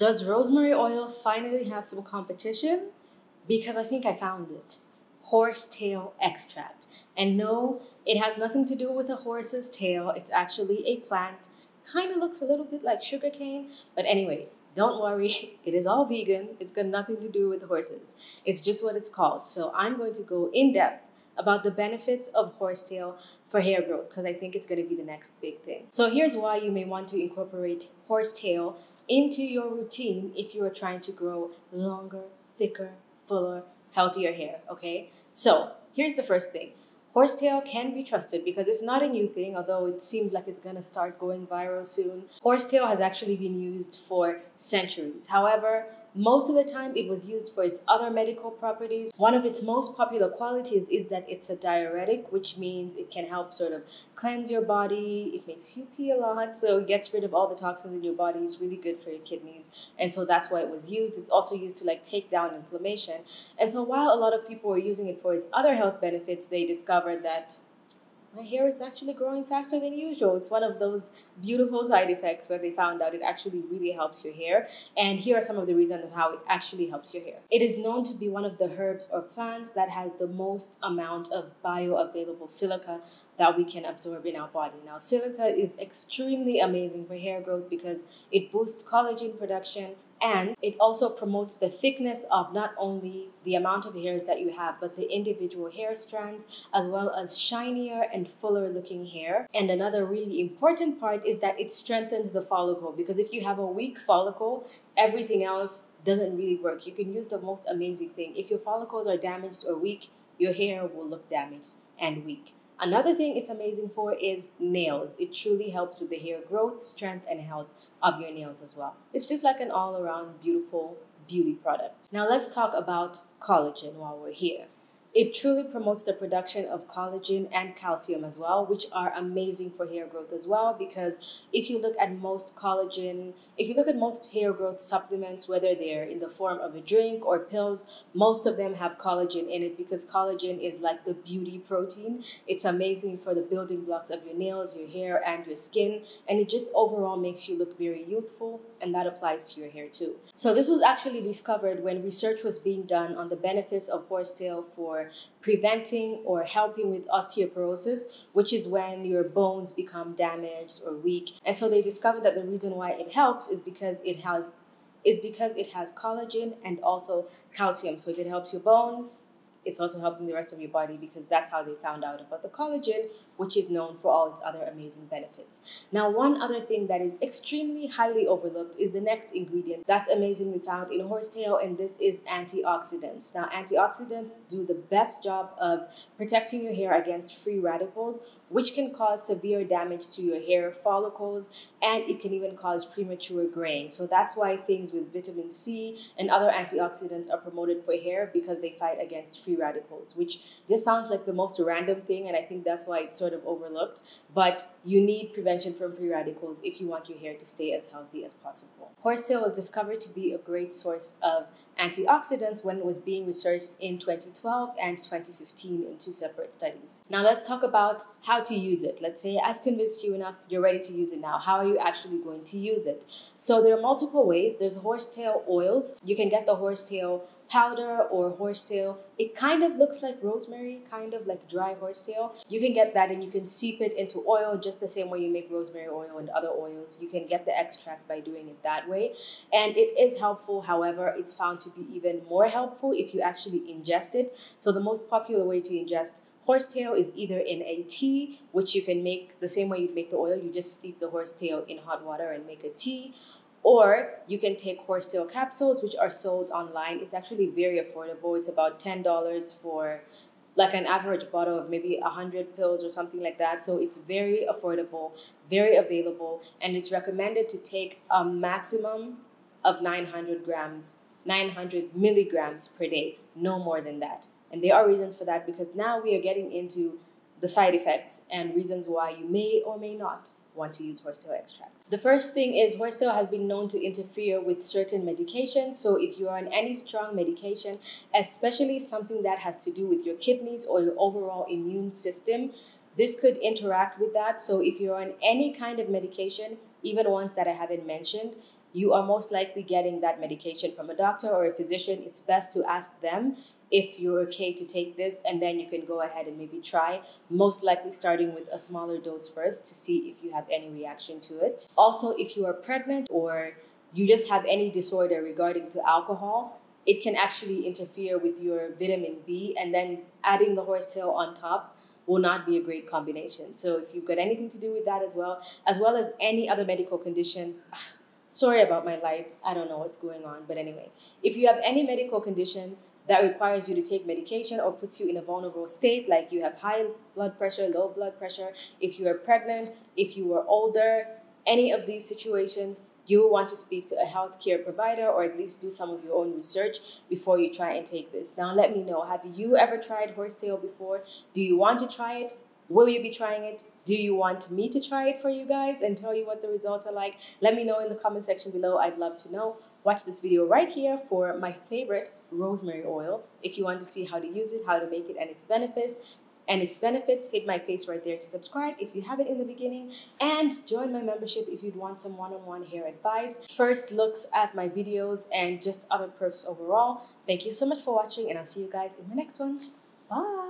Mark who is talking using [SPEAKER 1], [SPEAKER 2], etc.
[SPEAKER 1] Does rosemary oil finally have some competition? Because I think I found it. Horsetail extract. And no, it has nothing to do with a horse's tail. It's actually a plant. Kind of looks a little bit like sugarcane. But anyway, don't worry, it is all vegan. It's got nothing to do with horses. It's just what it's called. So I'm going to go in depth about the benefits of horsetail for hair growth because I think it's going to be the next big thing. So here's why you may want to incorporate horsetail into your routine if you are trying to grow longer, thicker, fuller, healthier hair, okay? So here's the first thing. Horsetail can be trusted because it's not a new thing, although it seems like it's gonna start going viral soon. Horsetail has actually been used for centuries. However, most of the time, it was used for its other medical properties. One of its most popular qualities is that it's a diuretic, which means it can help sort of cleanse your body. It makes you pee a lot, so it gets rid of all the toxins in your body. It's really good for your kidneys, and so that's why it was used. It's also used to like take down inflammation. And so while a lot of people were using it for its other health benefits, they discovered that my hair is actually growing faster than usual. It's one of those beautiful side effects that they found out. It actually really helps your hair. And here are some of the reasons of how it actually helps your hair. It is known to be one of the herbs or plants that has the most amount of bioavailable silica that we can absorb in our body. Now, silica is extremely amazing for hair growth because it boosts collagen production, and it also promotes the thickness of not only the amount of hairs that you have, but the individual hair strands, as well as shinier and fuller looking hair. And another really important part is that it strengthens the follicle because if you have a weak follicle, everything else doesn't really work. You can use the most amazing thing. If your follicles are damaged or weak, your hair will look damaged and weak. Another thing it's amazing for is nails. It truly helps with the hair growth, strength, and health of your nails as well. It's just like an all around beautiful beauty product. Now let's talk about collagen while we're here. It truly promotes the production of collagen and calcium as well, which are amazing for hair growth as well. Because if you look at most collagen, if you look at most hair growth supplements, whether they're in the form of a drink or pills, most of them have collagen in it because collagen is like the beauty protein. It's amazing for the building blocks of your nails, your hair, and your skin. And it just overall makes you look very youthful, and that applies to your hair too. So, this was actually discovered when research was being done on the benefits of horsetail for preventing or helping with osteoporosis, which is when your bones become damaged or weak. And so they discovered that the reason why it helps is because it has is because it has collagen and also calcium. So if it helps your bones, it's also helping the rest of your body because that's how they found out about the collagen, which is known for all its other amazing benefits. Now, one other thing that is extremely highly overlooked is the next ingredient that's amazingly found in horsetail, and this is antioxidants. Now, antioxidants do the best job of protecting your hair against free radicals which can cause severe damage to your hair follicles and it can even cause premature graying. So that's why things with vitamin C and other antioxidants are promoted for hair because they fight against free radicals, which just sounds like the most random thing and I think that's why it's sort of overlooked. But you need prevention from free radicals if you want your hair to stay as healthy as possible. Horsetail was discovered to be a great source of antioxidants when it was being researched in 2012 and 2015 in two separate studies. Now let's talk about how to use it. Let's say I've convinced you enough, you're ready to use it now. How are you actually going to use it? So there are multiple ways. There's horsetail oils. You can get the horsetail powder or horsetail. It kind of looks like rosemary, kind of like dry horsetail. You can get that and you can seep it into oil just the same way you make rosemary oil and other oils. You can get the extract by doing it that way. And it is helpful, however, it's found to be even more helpful if you actually ingest it. So the most popular way to ingest horsetail is either in a tea, which you can make the same way you'd make the oil. You just steep the horsetail in hot water and make a tea or you can take horsetail capsules, which are sold online. It's actually very affordable. It's about $10 for like an average bottle of maybe 100 pills or something like that. So it's very affordable, very available, and it's recommended to take a maximum of 900 grams, 900 milligrams per day, no more than that. And there are reasons for that because now we are getting into the side effects and reasons why you may or may not want to use horsetail extract. The first thing is horsetail has been known to interfere with certain medications. So if you are on any strong medication, especially something that has to do with your kidneys or your overall immune system, this could interact with that. So if you're on any kind of medication, even ones that I haven't mentioned, you are most likely getting that medication from a doctor or a physician. It's best to ask them if you're okay to take this, and then you can go ahead and maybe try, most likely starting with a smaller dose first to see if you have any reaction to it. Also, if you are pregnant or you just have any disorder regarding to alcohol, it can actually interfere with your vitamin B, and then adding the horsetail on top will not be a great combination. So if you've got anything to do with that as well, as well as any other medical condition, sorry about my light. I don't know what's going on, but anyway, if you have any medical condition that requires you to take medication or puts you in a vulnerable state, like you have high blood pressure, low blood pressure, if you are pregnant, if you are older, any of these situations, you will want to speak to a healthcare provider or at least do some of your own research before you try and take this. Now, let me know have you ever tried horsetail before? Do you want to try it? Will you be trying it? Do you want me to try it for you guys and tell you what the results are like? Let me know in the comment section below. I'd love to know. Watch this video right here for my favorite rosemary oil. If you want to see how to use it, how to make it, and its benefits, and its benefits, hit my face right there to subscribe if you haven't in the beginning, and join my membership if you'd want some one-on-one hair advice, first looks at my videos, and just other perks overall. Thank you so much for watching, and I'll see you guys in my next one. Bye!